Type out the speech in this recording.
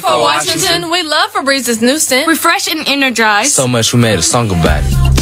for Washington. We love Febreze's new scent. Refresh and energize. So much we made a song about it.